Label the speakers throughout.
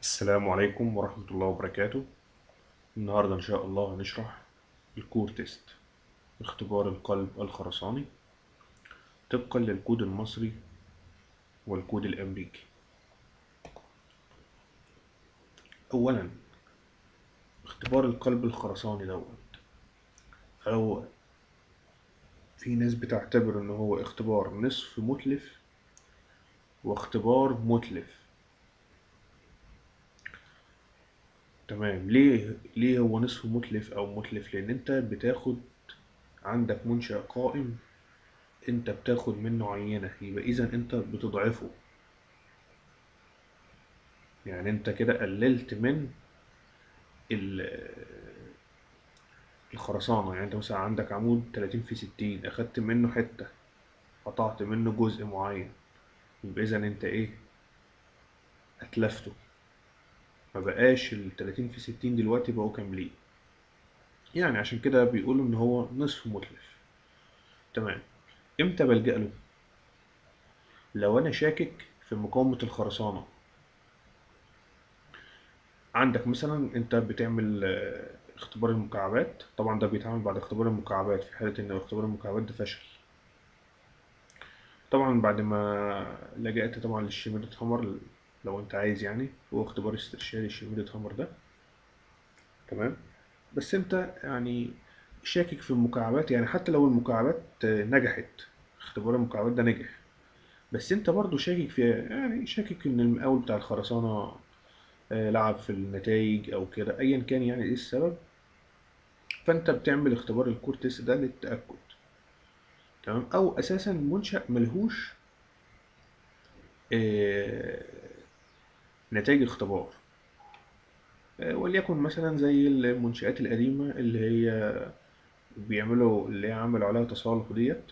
Speaker 1: السلام عليكم ورحمة الله وبركاته. النهاردة إن شاء الله هنشرح ال core test اختبار القلب الخرساني طبقا للكود المصري والكود الأمريكي. أولا اختبار القلب الخرساني دوت. هو في ناس بتعتبر إن هو اختبار نصف متلف واختبار متلف. تمام. ليه ليه هو نصف متلف أو متلف؟ لأن أنت بتاخد عندك منشأ قائم أنت بتاخد منه عينة يبقى اذا أنت بتضعفه. يعني أنت كده قللت من ال- الخرسانة. يعني أنت مثلا عندك عمود 30 في 60 أخدت منه حتة قطعت منه جزء معين يبقى اذا أنت إيه؟ أتلفته. ما بقاش ال 30 في 60 دلوقتي بقوا كاملين. يعني عشان كده بيقولوا إن هو نصف متلف. تمام. إمتى بلجأ له؟ لو أنا شاكك في مقاومة الخرسانة. عندك مثلا أنت بتعمل آه، اختبار المكعبات. طبعا ده بيتعمل بعد اختبار المكعبات في حالة إن اختبار المكعبات ده فشل. طبعا بعد ما لجأت طبعا للشميدة هامر لو انت عايز يعني هو اختبار استرشادي الشميدة هامر ده. تمام؟ بس انت يعني شاكك في المكعبات يعني حتى لو المكعبات نجحت اختبار المكعبات ده نجح بس انت برضو شاكك في يعني شاكك ان المقاول بتاع الخرسانة آه، لعب في النتائج أو كده ايا كان يعني إيه السبب؟ فأنت بتعمل اختبار الكورتيس ده للتأكد. تمام؟ أو أساسا منشأ ملهوش آه، نتائج اختبار. آه، وليكن مثلا زي المنشآت القديمة اللي هي بيعملوا اللي هي عملوا عليها تصالح ديت.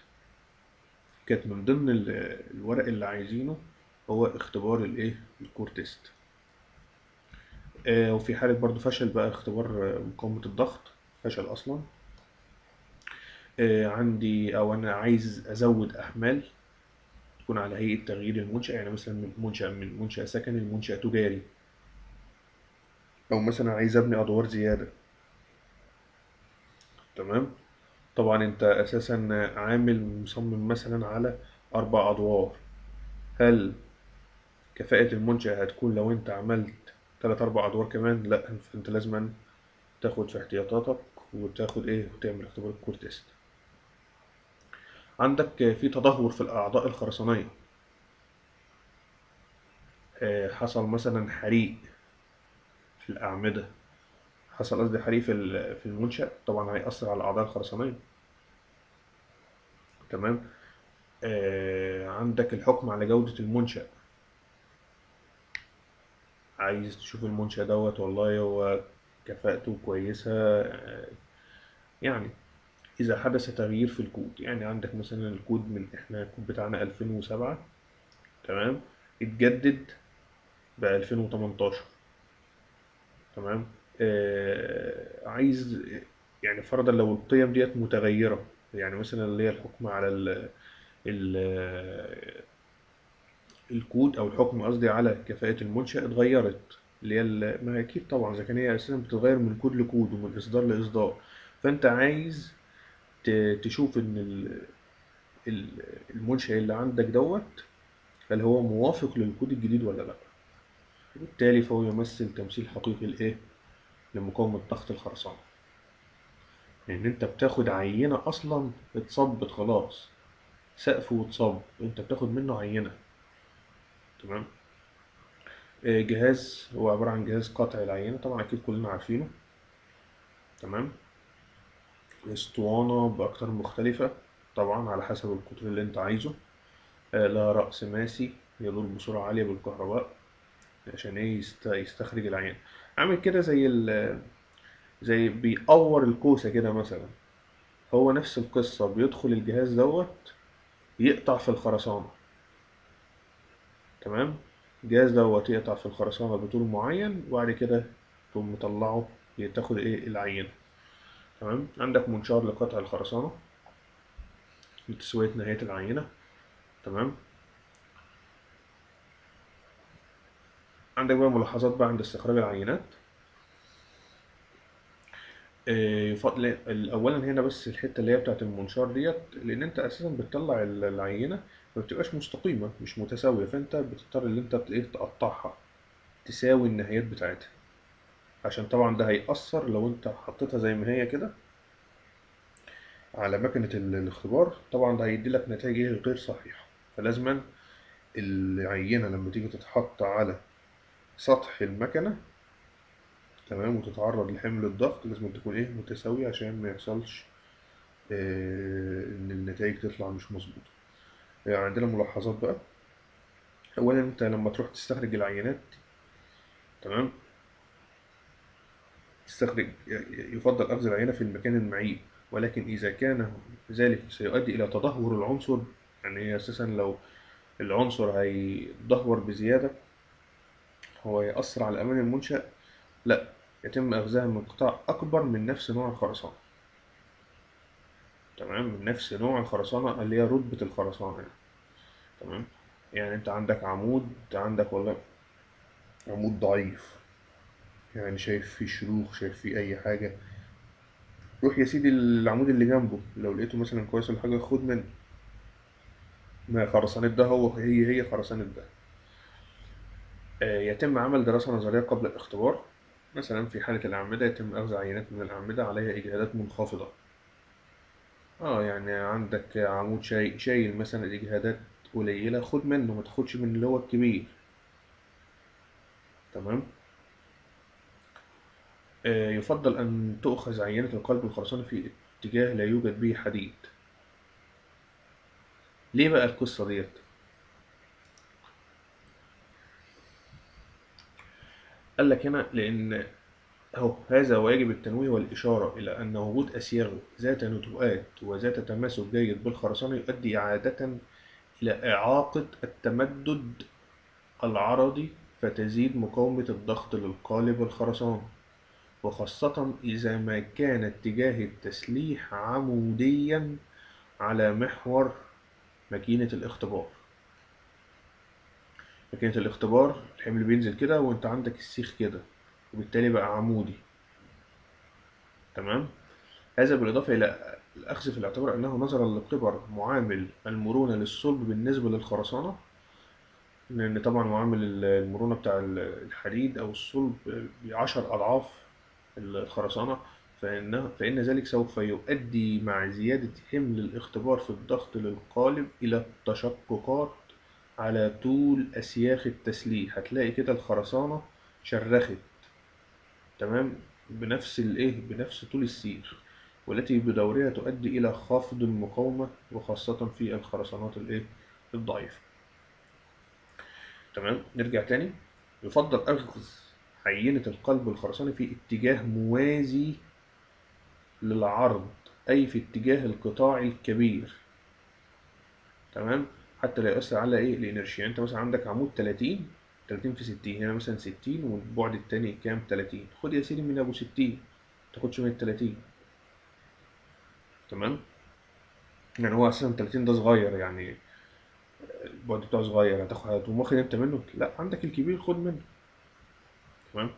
Speaker 1: كانت من ضمن ال- الورق اللي عايزينه هو اختبار الإيه؟ الكور تيست. آه، وفي حالة برضو فشل بقى اختبار آه، مقاومة الضغط. فشل أصلا. عندي أو أنا عايز أزود أحمال. تكون على هيئة تغيير المنشأ يعني مثلا من منشأ من منشأ سكني لمنشأ تجاري. أو مثلا عايز أبني أدوار زيادة. تمام؟ طبعا أنت أساسا عامل مصمم مثلا على أربع أدوار. هل كفاءة المنشأ هتكون لو أنت عملت تلات أربع أدوار كمان؟ لأ فأنت لازم تاخد في احتياطاتك وتاخد إيه وتعمل اختبار الكور تيست عندك في تدهور في الأعضاء الخرسانية. آه، حصل مثلا حريق في الأعمدة. حصل قصدي حريق في ال- في المنشأ طبعا هيأثر على الأعضاء الخرسانية. تمام؟ آه، عندك الحكم على جودة المنشأ. عايز تشوف المنشأ دوت والله هو كفاءته كويسة. آه، يعني إذا حدث تغيير في الكود يعني عندك مثلا الكود من إحنا الكود بتاعنا 2007 تمام؟ اتجدد ب 2018 تمام؟ آه عايز يعني فرضا لو القيم ديت متغيرة يعني مثلا اللي هي الحكم على ال ال الكود أو الحكم قصدي على كفاءة المنشأ اتغيرت اللي هي ما أكيد طبعا إذا كان هي أساسا بتتغير من كود لكود ومن إصدار لإصدار فأنت عايز تشوف إن ال- ال- المنشأ اللي عندك دوت هل هو موافق للكود الجديد ولا لأ؟ وبالتالي فهو يمثل تمثيل حقيقي لإيه؟ لمقاومة ضغط الخرسانة. لأن أنت بتاخد عينة أصلا اتصبت خلاص. سقف واتصب أنت بتاخد منه عينة. تمام؟ آه، جهاز هو عبارة عن جهاز قطع العينة طبعا أكيد كلنا عارفينه. تمام؟ اسطوانة بأقطار مختلفة طبعا على حسب القطر اللي أنت عايزه. آه، لها رأس ماسي يدور بسرعة عالية بالكهرباء عشان يست- يستخرج العينة عامل كده زي ال زي بيقور الكوسة كده مثلا. هو نفس القصة بيدخل الجهاز دوت يقطع في الخرسانة. تمام؟ الجهاز دوت يقطع في الخرسانة بطول معين وبعد كده تقوم مطلعه تاخد إيه؟ العينة تمام؟ عندك منشار لقطع الخرسانة لتسوية نهاية العينة. تمام؟ عندك بقى ملاحظات بقى عند استخراج العينات. آه، يفضل اولا هنا بس الحتة اللي هي بتاعت المنشار ديت لأن أنت أساسا بتطلع ال- العينة ما بتبقاش مستقيمة مش متساوية فأنت بتضطر إن أنت إيه تقطعها تساوي النهايات بتاعتها. عشان طبعا ده هيأثر لو انت حطيتها زي ما هي كده على مكنة ال- الاختبار. طبعا ده هيدي لك نتائج إيه غير صحيحة. فلازما العينة لما تيجي تتحط على سطح المكنة تمام وتتعرض لحمل الضغط لازم تكون إيه متساوية عشان ما يحصلش آه، إن النتائج تطلع مش مظبوطة. يعني عندنا ملاحظات بقى. اولا انت لما تروح تستخرج العينات تمام تستخرج يفضل اخذ العينه في المكان المعيب ولكن إذا كان ذلك سيؤدي إلى تدهور العنصر يعني هي أساسا لو العنصر هيدهور بزيادة هو يأثر على أمان المنشأ. لا يتم أخذها من قطاع أكبر من نفس نوع الخرسانة. تمام؟ من نفس نوع الخرسانة اللي هي رتبة الخرسانة يعني. تمام؟ يعني أنت عندك عمود عندك والله عمود ضعيف. يعني شايف فيه شروخ شايف فيه أي حاجة. روح يا سيدي العمود اللي جنبه لو لقيته مثلا كويس ولا حاجة خد منه. ما خرسانة ده هو هي هي خرسانة ده. آه، يتم عمل دراسة نظرية قبل الاختبار. مثلا في حالة الأعمدة يتم أخذ عينات من الأعمدة عليها إجهادات منخفضة. آه يعني عندك عمود شاي شايل مثلا الإجهادات قليلة خد منه ما تاخدش من اللي هو الكبير. تمام؟ يفضل أن تؤخذ عينة القلب الخرساني في اتجاه لا يوجد به حديد ليه بقى القصة ديت؟ قال لك هنا لأن أهو هذا ويجب التنويه والإشارة إلى أن وجود أسياغ ذات نتوءات وذات تماسك جيد بالخرسانة يؤدي عادة إلى إعاقة التمدد العرضي فتزيد مقاومة الضغط للقالب الخرساني وخاصة إذا ما كان اتجاه التسليح عموديا على محور ماكينة الاختبار. ماكينة الاختبار الحمل بينزل كده وأنت عندك السيخ كده وبالتالي بقى عمودي. تمام؟ هذا بالإضافة إلى الأخذ في الاعتبار أنه نظرا لكبر معامل المرونة للصلب بالنسبة للخرسانة لأن طبعا معامل المرونة بتاع الحديد أو الصلب بعشر أضعاف الخرسانة فإن فإن ذلك سوف يؤدي مع زيادة حمل الاختبار في الضغط للقالب إلى التشققات على طول أسياخ التسليح. هتلاقي كده الخرسانة شرخت تمام؟ بنفس الإيه؟ بنفس طول السير والتي بدورها تؤدي إلى خفض المقاومة وخاصة في الخرسانات الإيه؟ الضعيفة. تمام؟ نرجع تاني. يفضل أخذ عينة القلب الخرساني في اتجاه موازي للعرض أي في اتجاه القطاع الكبير. تمام؟ حتى لا يؤثر على إيه؟ الانرشيا يعني أنت مثلا عندك عمود 30 30 في 60 هنا مثلا 60 والبعد التاني كام؟ 30 خد يا سيدي من أبو 60 تاخدش من ال 30 تمام؟ يعني هو أساسا 30 ده صغير يعني البعد بتاعه صغير. هتاخد هتقوم واخد أنت منه؟ لا عندك الكبير خد منه. تمام؟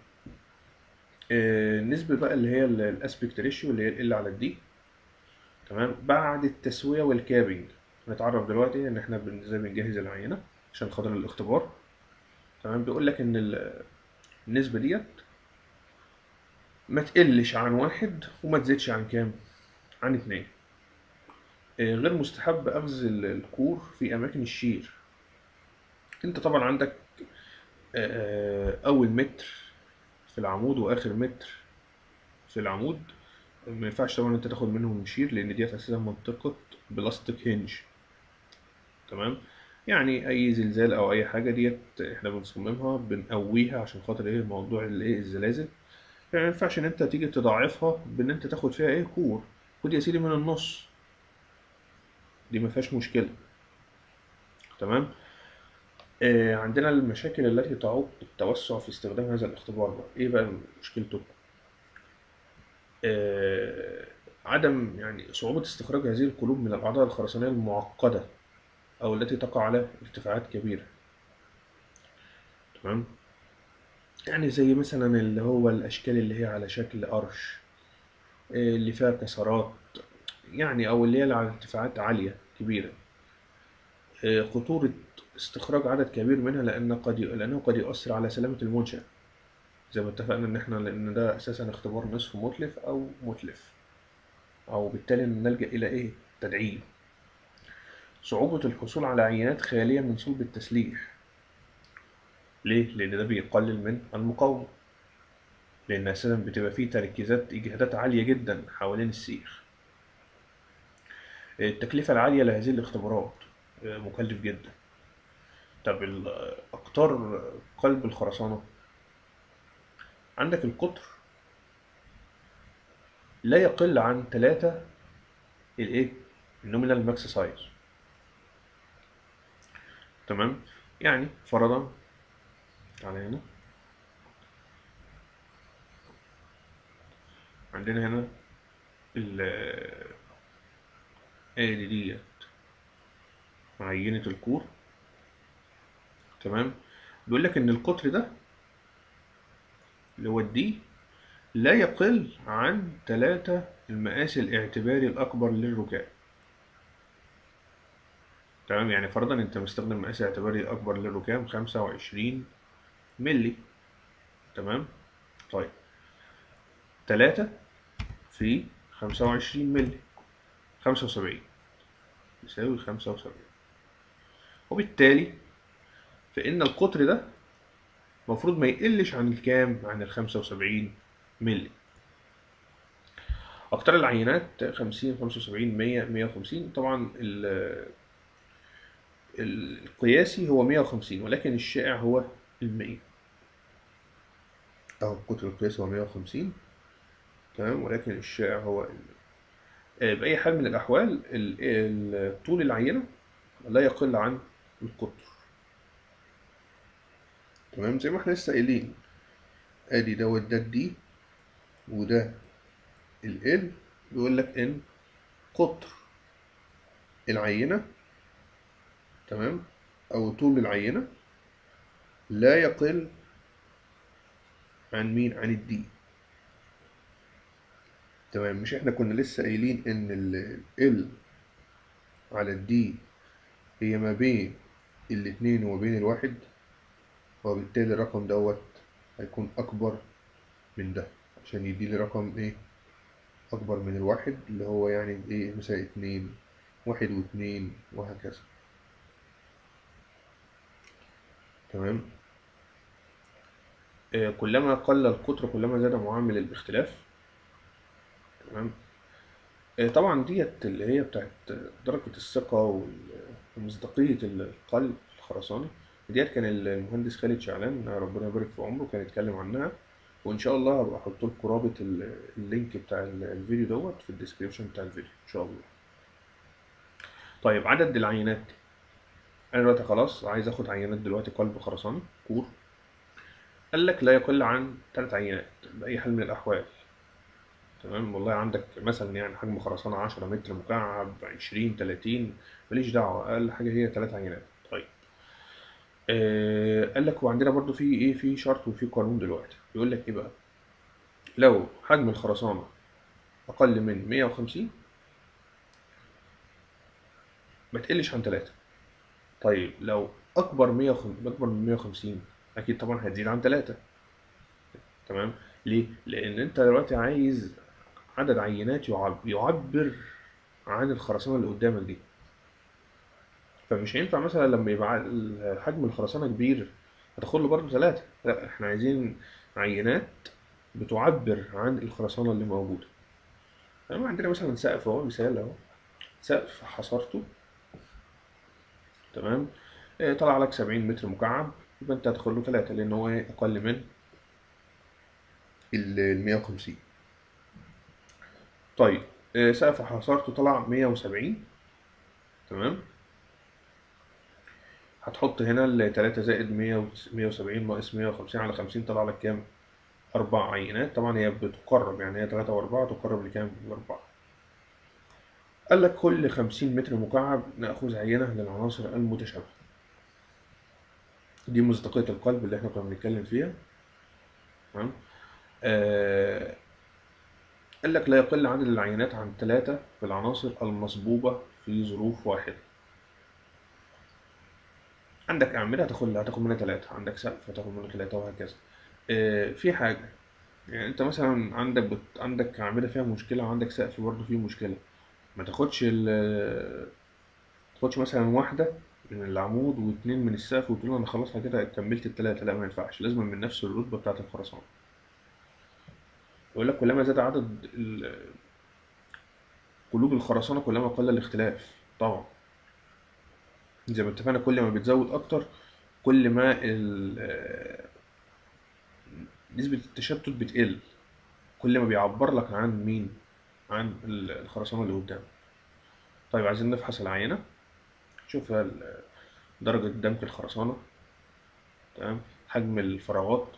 Speaker 1: آه، النسبة بقى اللي هي ال aspect ratio اللي هي L على ال D تمام؟ بعد التسوية وال capping. هنتعرف دلوقتي إن إحنا إزاي بنجهز العينة عشان خاطر الاختبار. تمام؟ بيقول لك إن ال- النسبة ديت ما تقلش عن واحد وما تزيدش عن كام؟ عن اتنين. آه، غير مستحب أخذ ال- ال core في أماكن ال shear. أنت طبعا عندك أول متر في العمود وآخر متر في العمود. ما ينفعش طبعا أنت تاخد منهم shear لأن ديت أساسا منطقة plastic hinge. تمام؟ يعني أي زلزال أو أي حاجة ديت إحنا بنصممها بنقويها عشان خاطر إيه؟ موضوع الايه الزلازل. يعني ما ينفعش إن أنت تيجي تضاعفها بإن أنت تاخد فيها إيه؟ كور. خد يا سيدي من النص. دي ما فيهاش مشكلة. تمام؟ آه عندنا المشاكل التي تعوق التوسع في استخدام هذا الاختبار بقى. إيه بقى مشكلته؟ آه عدم يعني صعوبة استخراج هذه القلوب من الأعضاء الخرسانية المعقدة أو التي تقع على ارتفاعات كبيرة. تمام؟ يعني زي مثلا اللي هو الأشكال اللي هي على شكل قرش آه، اللي فيها كسرات يعني أو اللي هي على ارتفاعات عالية كبيرة. آه، خطورة استخراج عدد كبير منها لأن قد. لأنه قد يؤثر على سلامة المنشأ زي ما اتفقنا إن إحنا لأن ده أساسا اختبار نصف متلف أو متلف أو بالتالي نلجأ إلى إيه؟ تدعيم صعوبة الحصول على عينات خالية من صلب التسليح ليه؟ لأن ده بيقلل من المقاومة لأن أساسا بتبقى فيه تركيزات إجهادات عالية جدا حوالين السيخ التكلفة العالية لهذه الاختبارات آه، مكلف جدا طب أقطار قلب الخرسانة. عندك القطر لا يقل عن ثلاثة الإيه؟ ال nominal max size تمام؟ يعني فرضا على هنا. عندنا هنا ال ادي ديت. عينة ال core. تمام؟ بيقول لك إن القطر ده اللي هو الدي لا يقل عن ثلاثة المقاس الاعتباري الأكبر للركاب. تمام؟ يعني فرضا أنت مستخدم مقاس اعتباري الأكبر للركاب خمسة وعشرين ملي تمام؟ طيب. تلاتة في خمسة وعشرين ملي خمسة وسبعين. يساوي خمسة وسبعين. وبالتالي فإن القطر ده المفروض ما يقلش عن الكام؟ عن الخمسة وسبعين ملي أقطار العينات خمسين خمسة وسبعين مية مية وخمسين. طبعا ال- القياسي هو مية وخمسين ولكن الشائع هو المية. أو القطر القياسي هو مية وخمسين. تمام؟ ولكن الشائع هو المية. آه، بأي حال من الأحوال ال- ال- طول العينة لا يقل عن القطر. تمام؟ زي ما إحنا لسه قايلين. ادي دوت ده ال D وده L بيقول لك ان قطر العينة تمام؟ أو طول العينة. لا يقل عن مين؟ عن ال D. تمام؟ مش إحنا كنا لسه قايلين ان ال L على الدي هي ما بين الاتنين وما بين الواحد؟ وبالتالي الرقم دوت هيكون أكبر من ده عشان يديلي رقم إيه؟ أكبر من الواحد اللي هو يعني إيه؟ مثلا اتنين واحد واتنين وهكذا. تمام؟ آه، كلما قل القطر كلما زاد معامل الاختلاف. تمام؟ آه، طبعا ديت اللي هي بتاعت درجة الثقة ومصداقية القلب الخرساني ديت كان المهندس خالد شعلان ربنا يبارك في عمره كان يتكلم عنها. وإن شاء الله هبقى أحط لكم رابط ال- ال link بتاع ال- الفيديو دوت في ال description بتاع الفيديو إن شاء الله. طيب عدد العينات. أنا دلوقتي خلاص عايز آخد عينات دلوقتي قلب خرساني core. قال لك لا يقل عن ثلاث عينات بأي حال من الأحوال. تمام؟ والله عندك مثلا يعني حجم خرسانة 10 متر مكعب 20 30 ماليش دعوة أقل حاجة هي ثلاث عينات. آه قال لك وعندنا برضو في إيه في شرط وفي قانون دلوقتي. بيقول لك إيه بقى؟ لو حجم الخرسانة أقل من 150 ما تقلش عن ثلاثة طيب لو أكبر 100 أكبر من 150 أكيد طبعا هتزيد عن ثلاثة تمام؟ ليه؟ لأن أنت دلوقتي عايز عدد عينات يعب- يعبر عن الخرسانة اللي قدامك دي. فمش هينفع مثلا لما يبقى حجم الخرسانة كبير هتاخد له برضه ثلاثة. لا إحنا عايزين عينات بتعبر عن الخرسانة اللي موجودة. تمام عندنا مثلا سقف أهو مثال أهو. سقف حصرته تمام؟ آه، طلع لك 70 متر مكعب يبقى أنت هتاخد له ثلاثة لأن هو؟ أقل من ال 150 طيب آه، سقف حصرته طلع 170 تمام؟ هتحط هنا ال 3 زائد 100 170 ناقص 150 على 50 طلع لك كام؟ أربع عينات. طبعا هي بتقرب يعني هي 3 و4 تقرب لكام؟ لأربعة. قال لك كل 50 متر مكعب نأخذ عينة للعناصر المتشابهة. دي مصداقية القلب اللي إحنا كنا بنتكلم فيها. تمام؟ آه قال لك لا يقل عدد العينات عن ثلاثة في العناصر المصبوبة في ظروف واحدة. عندك أعمدة هتاخد هتاخد منها ثلاثة عندك سقف هتاخد منه ثلاثة وهكذا. آه في حاجة. يعني أنت مثلا عندك بت... عندك أعمدة فيها مشكلة وعندك سقف برضه فيه مشكلة. ما تاخدش ال تاخدش مثلا واحدة من العمود واتنين من السقف وتقول أنا خلاص كده كملت التلاتة. لا ما ينفعش. لازم من نفس الرتبة بتاعة الخرسانة. يقول لك كلما زاد عدد قلوب الخرسانة كلما قل الاختلاف. طبعا. زي ما اتفقنا كل ما بتزود أكتر كل ما نسبة التشتت بتقل. كل ما بيعبر لك عن مين؟ عن ال- الخرسانة اللي قدام طيب عايزين نفحص العينة. شوف ال- درجة دمك الخرسانة. تمام؟ حجم الفراغات.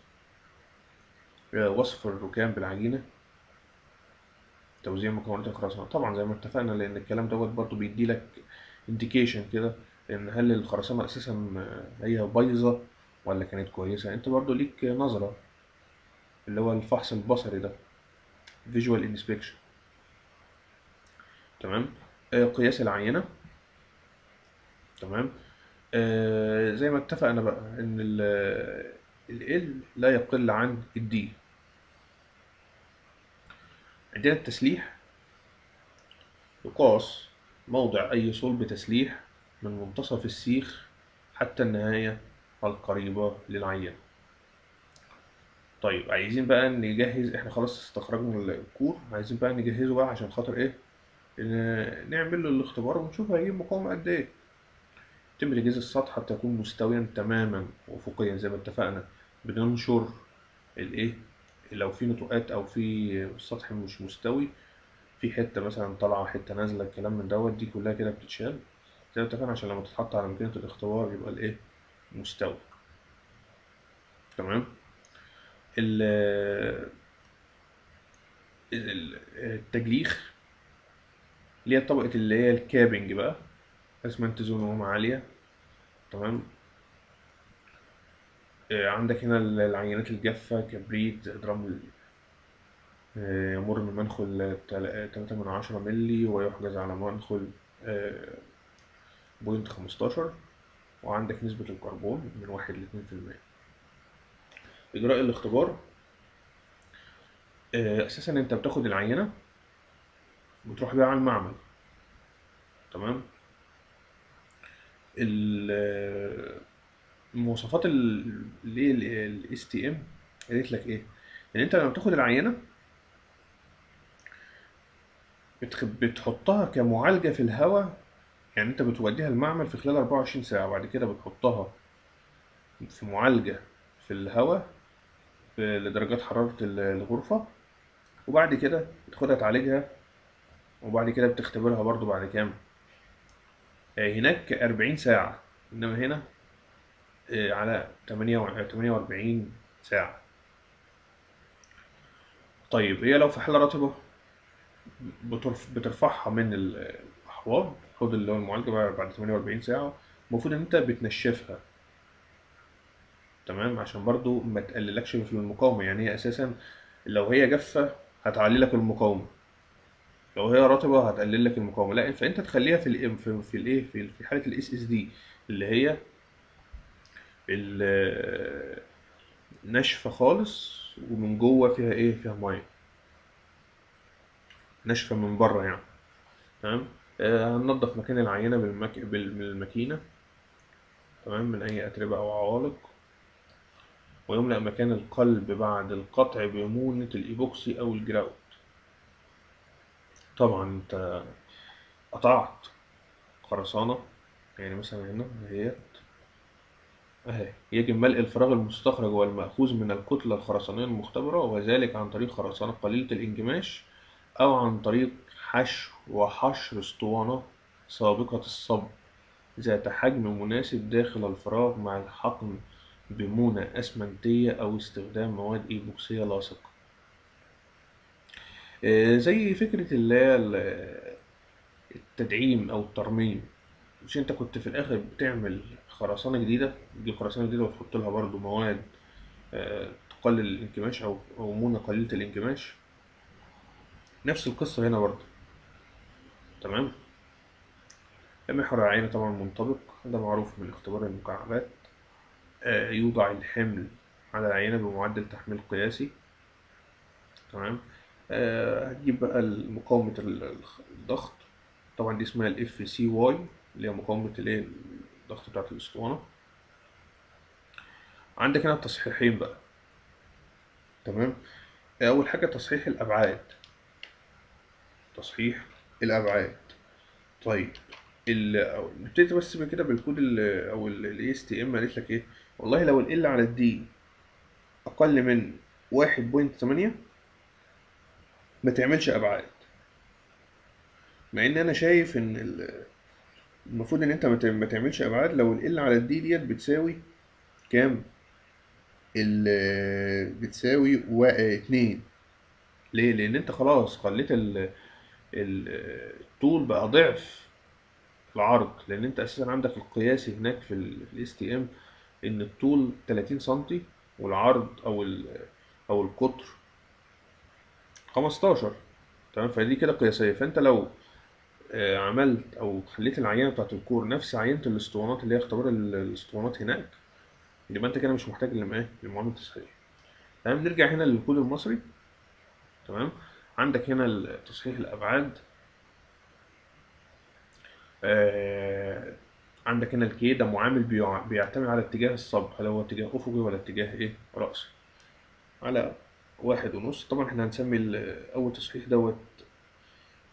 Speaker 1: آه، وصف الركام بالعجينة. توزيع مكونات الخرسانة. طبعا زي ما اتفقنا لأن الكلام دوت برضه بيدي لك انديكيشن كده إن هل الخرسانة أساسا آه، هي بايظة ولا كانت كويسة؟ أنت برضه ليك نظرة اللي هو الفحص البصري ده visual inspection. تمام؟ آه، قياس العينة. تمام؟ آه زي ما اتفقنا بقى إن ال لا يقل عن الدي. عندنا التسليح. يقاس موضع أي صلب تسليح. من منتصف السيخ حتى النهاية القريبة للعينة طيب عايزين بقى نجهز إحنا خلاص استخرجنا الكور عايزين بقى نجهزه بقى عشان خاطر إيه؟ نعمل له الاختبار ونشوف هيجيب مقاومة قد إيه. يتم تجهيز السطح حتى يكون مستويا تماما افقيا زي ما اتفقنا بننشر الايه؟ لو في نتوءات أو في السطح مش مستوي في حتة مثلا طالعة حتة نازلة الكلام من دوت دي كلها كده بتتشال. زي ما اتفقنا عشان لما تتحط على ماكينه الاختبار يبقى الايه؟ مستوي تمام؟ ال- ال- التجليخ اللي هي طبقة اللي هي ال capping بقى اسمنت ذو نعومة عالية. تمام؟ آه، عندك هنا العينات الجافة كبريت درام آه، يمر من منخل تلاتة من عشرة ملي ويحجز على منخل آه، point خمستاشر وعندك نسبة الكربون من واحد لاتنين في المية. إجراء الاختبار آه، أساسا أنت بتاخد العينة وتروح بيها على المعمل. تمام؟ ال- المواصفات ال- اللي هي ال ASTM قالت لك إيه؟ إن أنت لما بتاخد العينة بتحطها كمعالجة في الهواء يعني انت بتوديها المعمل في خلال 24 ساعة بعد كده بتحطها في معالجة في الهواء لدرجات حرارة ال- الغرفة وبعد كده بتاخدها تعالجها وبعد كده بتختبرها برضو بعد كام؟ آه، هناك 40 ساعة إنما هنا آه، على 8 48 ساعة. طيب هي لو في حالة رطبة بترف... بترفعها من ال- الأحواض الحوض اللي هو المعالجة بقى بعد 48 ساعة المفروض إن أنت بتنشفها. تمام؟ عشان برضو ما تقللكش في المقاومة. يعني هي أساسا لو هي جافة هتعلي لك المقاومة. لو هي رطبة هتقلل لك المقاومة. لا فأنت تخليها في ال في في الإيه في في حالة ال SSD اللي هي ناشفة خالص ومن جوه فيها إيه؟ فيها مية. ناشفة من بره يعني. تمام؟ هننضف مكان العينة بالمك... بال- بالماكينة تمام؟ من أي أتربة أو عوالق. ويملأ مكان القلب بعد القطع بمونة الإيبوكسي أو ال grout. طبعا أنت قطعت خرسانة. يعني مثلا هنا اهيت. أهي. يجب ملء الفراغ المستخرج والمأخوذ من الكتلة الخرسانية المختبرة وذلك عن طريق خرسانة قليلة الانكماش أو عن طريق حشو وحشر اسطوانة سابقة الصب ذات حجم مناسب داخل الفراغ مع الحقن بمونة أسمنتية أو استخدام مواد إيبوكسية لاصقة. آه، زي فكرة اللي التدعيم أو الترميم. مش أنت كنت في الآخر بتعمل خرسانة جديدة؟ تجيب خرسانة جديدة وتحط لها برضو مواد آه، أقل الانكماش أو أو مونة قليلة الانكماش؟ نفس القصة هنا برضه تمام؟ محور العينة طبعا منطبق ده معروف من اختبار المكعبات. آه، يوضع الحمل على العينة بمعدل تحميل قياسي. تمام؟ آه، هتجيب بقى مقاومة ال- الضغط. طبعا دي اسمها ال FCY اللي هي مقاومة الإيه؟ الضغط بتاعت الأسطوانة. عندك هنا تصحيحين بقى. تمام؟ أول حاجة تصحيح الأبعاد. تصحيح الأبعاد. طيب نبتدي بس كده بالكود ال أو ال ASTM قالت لك إيه؟ والله لو L على ال D أقل من واحد point تمانية ما تعملش أبعاد. مع إن أنا شايف ال- المفروض إن أنت ما تعم- ما تعملش أبعاد. لو L على ال D ديت بتساوي كام؟ L بتساوي وا- اتنين. ليه؟ لأن أنت خلاص خليت ال- الطول بقى ضعف العرض. لأن أنت أساسا عندك القياسي هناك في ال في ال STM إن الطول 30 سنتي والعرض أو ال أو القطر 15 تمام؟ فدي كده قياسية. فأنت لو آه، عملت أو خليت العينة بتاعت الكور نفس عينة الأسطوانات اللي هي اختبار ال- الأسطوانات هناك يبقى أنت كده مش محتاج لما لمعاملة تصحيح تمام؟ نرجع هنا للكود المصري. تمام؟ عندك هنا تصحيح الأبعاد. آه، عندك هنا ال K ده معامل بيع- بيعتمد على اتجاه الصب. هل هو اتجاه أفقي ولا اتجاه إيه؟ رأسي على واحد ونص. طبعا إحنا هنسمي أول تصحيح دوت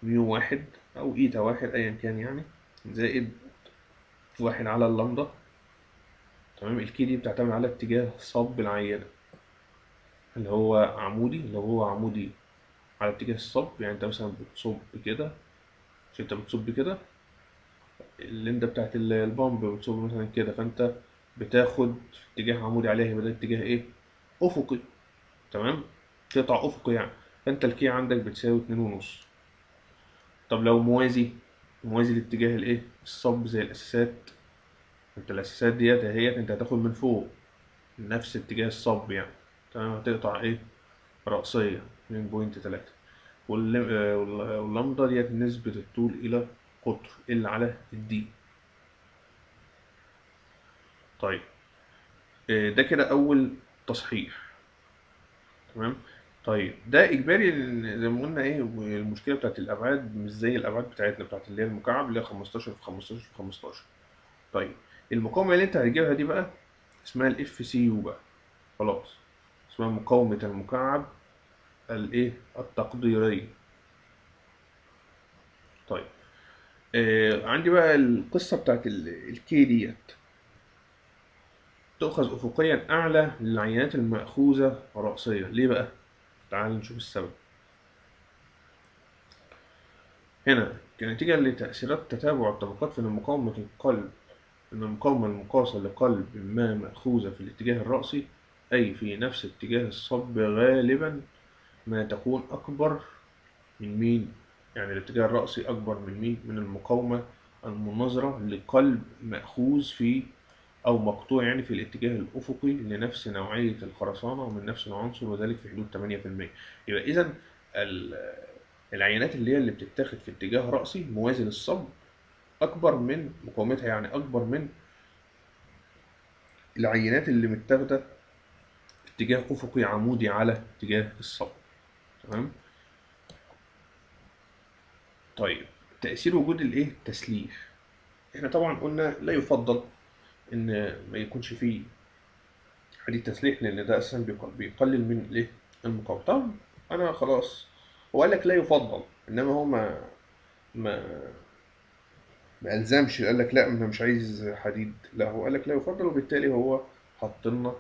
Speaker 1: mu واحد أو eta واحد أيا كان يعني. زائد واحد على اللمدة تمام؟ ال K دي بتعتمد على اتجاه صب العينة. اللي هو عمودي؟ اللي هو عمودي على اتجاه الصب يعني انت مثلا بتصب كده مش انت بتصب كده الليندا بتاعت ال- ال pump بتصب مثلا كده فانت بتاخد اتجاه عمودي عليها يبقى ده اتجاه إيه؟ افقي تمام؟ قطع افقي يعني. فانت ال K عندك بتساوي اتنين ونص. طب لو موازي موازي لاتجاه الايه؟ الصب زي الأساسات. انت الأساسات ديت اهيت انت هتاخد من فوق نفس اتجاه الصب يعني. تمام؟ هتقطع إيه؟ رأسية. 2.3 واللم- آه، واللمدة ديت نسبة الطول إلى قطر ال على الدي. طيب آه، ده كده أول تصحيح. تمام؟ طيب ده إجباري زي ما قلنا إيه المشكلة بتاعت الأبعاد مش زي الأبعاد بتاعتنا بتاعت اللي هي المكعب اللي هي 15 في 15 في 15 طيب المقاومة اللي أنت هتجيبها دي بقى اسمها CU بقى. خلاص. اسمها مقاومة المكعب الإيه؟ التقديرية طيب. آه عندي بقى القصة بتاعت ال- ال K ديت. تؤخذ أفقيا أعلى للعينات المأخوذة رأسيا. ليه بقى؟ تعال نشوف السبب. هنا كنتيجة لتأثيرات تتابع الطبقات في مقاومة القلب أن المقاومة المقاسة لقلب ما مأخوذة في الاتجاه الرأسي أي في نفس اتجاه الصب غالبا. ما تكون أكبر من مين؟ يعني الاتجاه الرأسي أكبر من مين؟ من المقاومة المناظرة لقلب مأخوذ في أو مقطوع يعني في الاتجاه الأفقي لنفس نوعية الخرسانة ومن نفس العنصر وذلك في حدود 8% يبقى إذا العينات اللي هي اللي بتتاخد في اتجاه رأسي موازي للصب أكبر من مقاومتها يعني أكبر من العينات اللي متاخدة اتجاه أفقي عمودي على اتجاه الصب تمام؟ طيب تأثير وجود الإيه؟ التسليح إحنا طبعا قلنا لا يفضل إن ما يكونش فيه حديد تسليح لأن ده أساسا بيق- بيقلل من الإيه؟ المقاومة. طب أنا خلاص. هو قال لك لا يفضل إنما هو ما ما ما ألزمش. قال لك لا أنا مش عايز حديد. لا هو قال لك لا يفضل وبالتالي هو حط لنا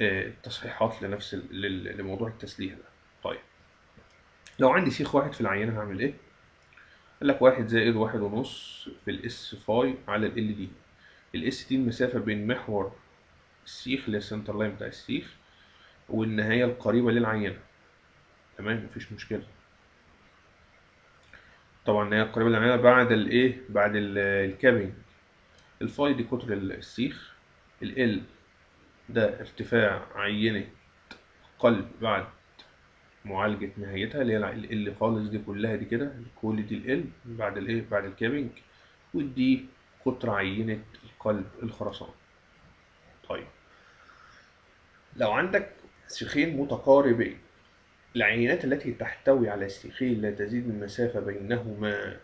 Speaker 1: آه، تصحيحات لنفس لموضوع التسليح ده. لو عندي سيخ واحد في العينة هعمل إيه؟ قال لك واحد زائد واحد ونص في ال S phi على L D ال S دي المسافة بين محور السيخ اللي هي ال center line بتاع السيخ والنهاية القريبة للعينة. تمام؟ مفيش مشكلة. طبعا النهاية القريبة للعينة بعد الايه بعد ال- ال capping ال phi دي قطر السيخ. L ده ارتفاع عينة القلب بعد معالجة نهايتها اللي هي L خالص دي كلها دي كده كل دي L بعد الإيه؟ بعد ال capping و D قطر عينة القلب الخرساني طيب. لو عندك سيخين متقاربين العينات التي تحتوي على سيخين لا تزيد المسافة بينهما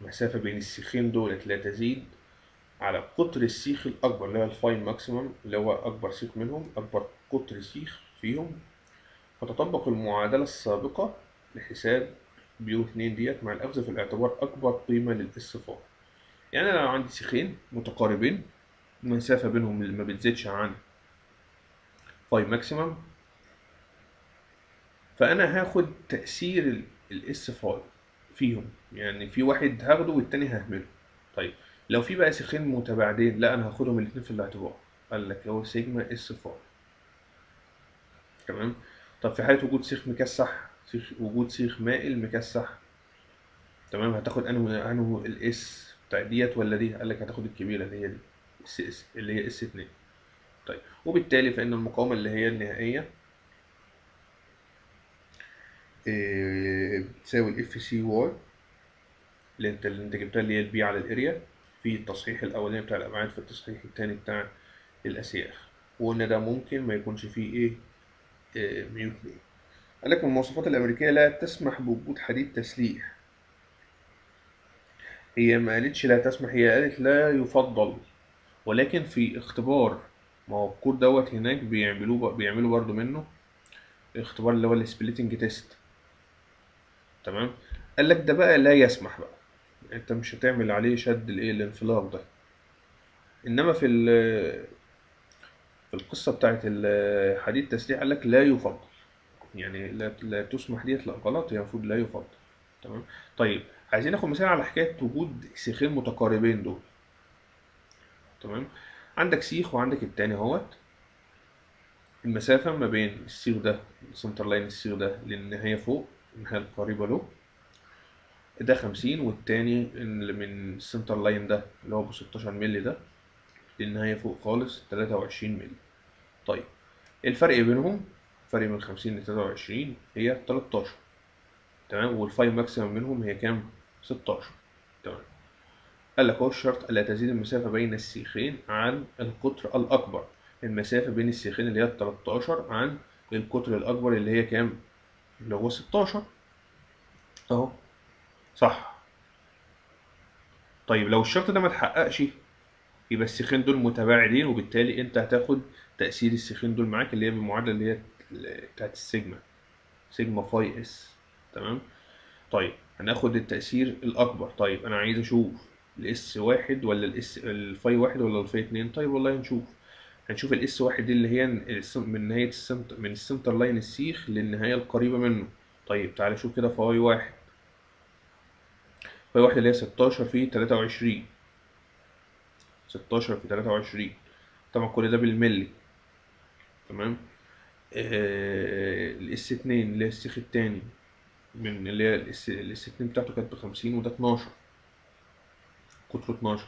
Speaker 1: مسافة بين السيخين دولت لا تزيد على قطر السيخ الأكبر اللي هو ال phi maximum اللي هو أكبر سيخ منهم أكبر قطر سيخ فيهم فتطبق المعادلة السابقة لحساب بيو 2 ديت مع الأخذ في الاعتبار أكبر قيمة لل S phi يعني أنا لو عندي سيخين متقاربين المسافة بينهم اللي ما بتزيدش عن phi maximum فأنا هاخد تأثير ال S phi فيهم. يعني في واحد هاخده والتاني ههمله. طيب لو في بقى سيخين متباعدين لا أنا هاخدهم الاتنين في الاعتبار. قال لك هو sigma S phi تمام؟ طب في حالة وجود سيخ مكسح سيخ وجود سيخ مائل مكسح تمام؟ هتاخد انه انه ال S بتاع ديت ولا دي؟ قال لك هتاخد الكبيرة اللي هي دي S S اللي هي S 2 طيب وبالتالي فإن المقاومة اللي هي النهائية بتساوي ال FCU اللي انت اللي أنت جبتها اللي هي ال P على ال area في التصحيح الأولاني بتاع الأبعاد في التصحيح الثاني بتاع الأسياخ. وقلنا ده ممكن ما يكونش فيه إيه؟ آه ميوت ليه قال لك المواصفات الأمريكية لا تسمح بوجود حديد تسليح. هي ما قالتش لا تسمح هي قالت لا يفضل. ولكن في اختبار ما هو الكود دوت هناك بيعملوه بيعملوا برضو منه اختبار اللي هو ال splitting test. تمام؟ قال لك ده بقى لا يسمح بقى. انت مش هتعمل عليه شد الايه الانفلاق ده. إنما في القصة بتاعت الحديد تسليح قال لك لا يفضل يعني لا, لا تسمح ديت لا غلط هي المفروض لا يفضل تمام؟ طيب عايزين ناخد مثال على حكاية وجود سيخين متقاربين دول. تمام؟ عندك سيخ وعندك التاني اهوت المسافة ما بين السيخ ده ال center line السيخ ده للنهاية فوق النهاية القريبة له. ده خمسين والتاني اللي من ال center line ده اللي هو بستاشر مللي ده. للنهاية فوق خالص تلاتة وعشرين مللي. طيب الفرق بينهم فرق من خمسين لتلاتة وعشرين هي تلاتاشر. تمام؟ وال phi maximum منهم هي كام؟ ستاشر. تمام. قال لك هو الشرط ألا تزيد المسافة بين السيخين عن القطر الأكبر. المسافة بين السيخين اللي هي 13 عن القطر الأكبر اللي هي كام؟ اللي هو 16 أهو. صح. طيب لو الشرط ده ما اتحققش يبقى السيخين دول متباعدين وبالتالي أنت هتاخد تأثير السيخين دول معاك اللي هي بالمعادلة اللي هي بتاعت ال sigma sigma phi S. تمام؟ طيب هناخد التأثير الأكبر. طيب أنا عايز أشوف الاس واحد ولا الاس الفاي واحد ولا الفاي اتنين؟ طيب والله نشوف هنشوف ال S واحد دي اللي هي من نهاية السنتر من ال center line السيخ للنهاية القريبة منه. طيب تعالى شوف كده phi واحد. phi واحد اللي هي ستاشر في تلاتة وعشرين. ستاشر في تلاتة وعشرين. طبعا كل ده بالملي. تمام؟ آه ال S اتنين اللي هي السيخ التاني من اللي هي ال S اتنين بتاعته كانت بخمسين وده اتناشر. قطره 12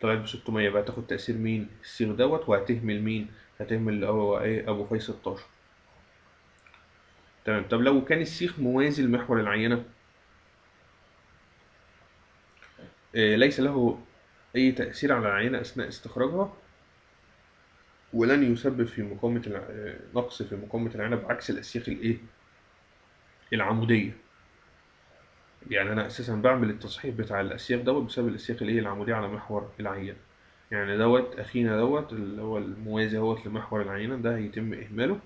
Speaker 1: طلعت ب 600 بقى تاخد تأثير مين؟ السيخ دوت وهتهمل مين؟ هتهمل اللي هو إيه أبو فاي 16 تمام. طب لو كان السيخ موازي لمحور العينة؟ إيه ليس له أي تأثير على العينة أثناء استخراجها ولن يسبب في مقاومة. نقص في مقاومة العينة بعكس الأسياخ الإيه؟ العمودية. يعني أنا أساسا بعمل التصحيح بتاع الاسياخ دوت بسبب الاسياخ اللي هي العمودية على محور العينة. يعني دوت أخينا دوت اللي هو الموازي اهوت لمحور العينة ده هيتم إهماله.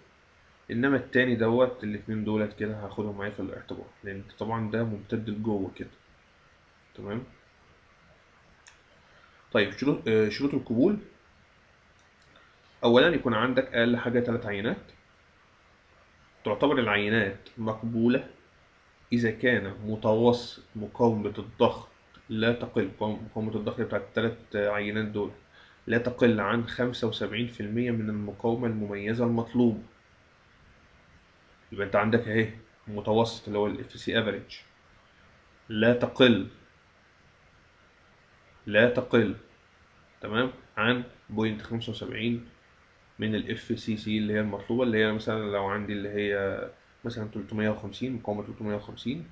Speaker 1: إنما التاني دوت الاتنين دولت كده هاخدهم معايا في الاعتبار. لأن طبعا ده ممتد لجوه كده. تمام؟ طيب شروط آه شروط القبول. اولا يكون عندك أقل حاجة ثلاث عينات. تعتبر العينات مقبولة إذا كان متوسط مقاومة الضغط لا تقل مقاومة الضغط بتاعت التلات عينات دول لا تقل عن خمسة وسبعين في المية من المقاومة المميزة المطلوبة. يبقى أنت عندك أهي متوسط اللي هو ال FC average. لا تقل لا تقل تمام عن بوينت خمسة وسبعين من ال FCU اللي هي المطلوبة اللي هي مثلا لو عندي اللي هي مثلا 350 مقاومة 350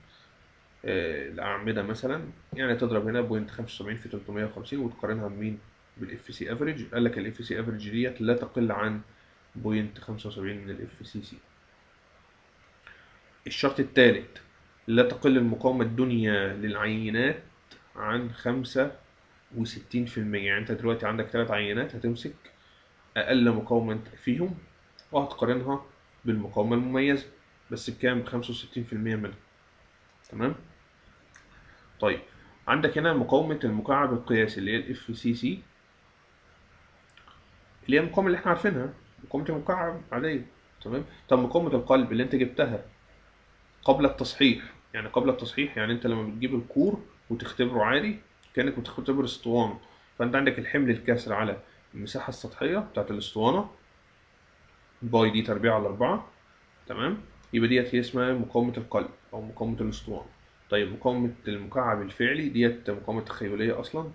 Speaker 1: آه، الأعمدة مثلا يعني تضرب هنا point 75 في 350 وتقارنها بمين؟ بال FC average قال لك ال FC average ديت لا تقل عن point 75 من ال FCU الشرط الثالث لا تقل المقاومة الدنيا للعينات عن خمسة وستين في المية يعني انت دلوقتي عندك ثلاث عينات هتمسك أقل مقاومة فيهم وهتقارنها بالمقاومة المميزة بس بكام؟ في المية منها تمام؟ طيب عندك هنا مقاومة المكعب القياسي اللي هي ال FCU اللي هي المقاومة اللي إحنا عارفينها مقاومة المكعب عادية تمام؟ طب مقاومة القلب اللي انت جبتها قبل التصحيح يعني قبل التصحيح يعني انت لما بتجيب الكور وتختبره عادي كأنك بتختبر اسطوانة. فأنت عندك الحمل الكاسر على المساحة السطحية بتاعت الاسطوانة. باي دي تربيع على أربعة. تمام؟ يبقى ديت هي اسمها مقاومة القلب أو مقاومة الاسطوانة. طيب مقاومة المكعب الفعلي ديت مقاومة تخيلية أصلا.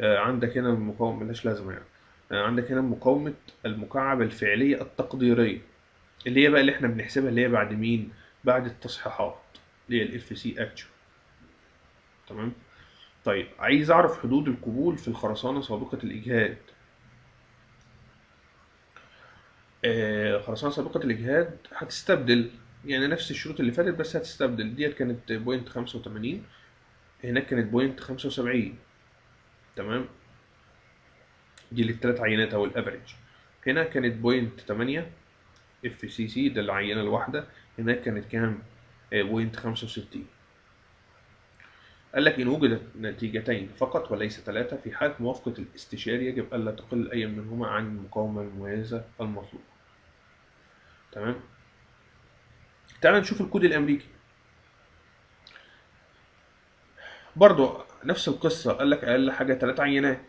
Speaker 1: آه عندك هنا مقاومة ملهاش لازمة يعني. آه عندك هنا مقاومة المكعب الفعلية التقديرية. اللي هي بقى اللي إحنا بنحسبها اللي هي بعد مين؟ بعد التصحيحات. اللي هي ال FC actual تمام؟ طيب عايز أعرف حدود القبول في الخرسانة سابقة الإجهاد. آه خرسانة سابقة الإجهاد هتستبدل يعني نفس الشروط اللي فاتت بس هتستبدل. ديت كانت point خمسة وتمانين هناك كانت point خمسة وسبعين. تمام؟ دي للتلات عينات أو ال average. هنا كانت point تمانية FCU ده العينة الواحدة. هناك كانت كام؟ point خمسة وستين. قال لك إن وجدت نتيجتين فقط وليس ثلاثة في حالة موافقة الاستشاري يجب ألا تقل أي منهما عن المقاومة المميزة المطلوبة. تمام؟ تعال نشوف الكود الأمريكي. برضو نفس القصة قال لك أقل حاجة ثلاث عينات.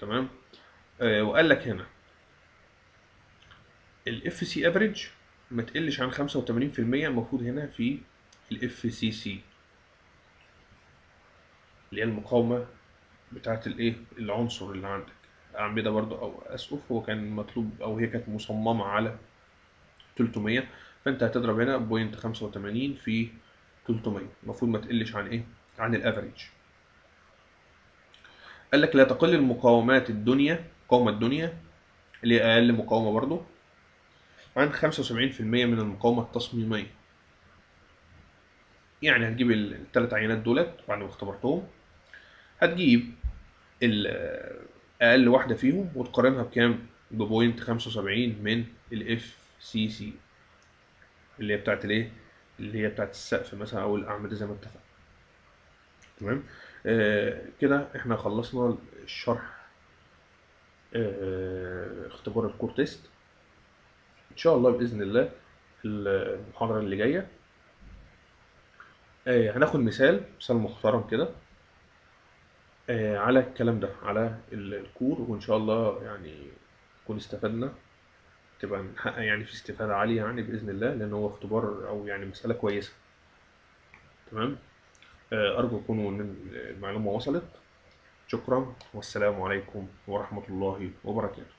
Speaker 1: تمام؟ آه وقال لك هنا ال FC average ما تقلش عن 85% المفروض هنا في ال FCU اللي هي المقاومة بتاعت الايه؟ العنصر اللي عندك. أعمدة برضو أو أسقف هو كان مطلوب أو هي كانت مصممة على 300 فأنت هتضرب هنا point 85 في 300 المفروض ما تقلش عن إيه؟ عن ال average. قال لك لا تقل المقاومات الدنيا مقاومة الدنيا اللي هي أقل مقاومة برضو عن 75% من المقاومة التصميمية. يعني هتجيب الثلاث عينات دولت بعد ما اختبرتهم. هتجيب أقل واحدة فيهم وتقارنها بكام؟ ب point 75 من ال FCU اللي هي بتاعت الإيه؟ اللي هي بتاعت السقف مثلا أو الأعمدة زي ما اتفقنا. تمام؟ آه كده إحنا خلصنا الشرح آه اختبار ال core test. إن شاء الله بإذن الله المحاضرة اللي جاية آه هناخد مثال مثال محترم كده. آه على الكلام ده على ال core وإن شاء الله يعني نكون استفدنا تبقى نحقق يعني في استفادة عالية يعني بإذن الله لأن هو اختبار أو يعني مسألة كويسة. تمام؟ آه أرجو يكونوا إن المعلومة وصلت. شكرا والسلام عليكم ورحمة الله وبركاته.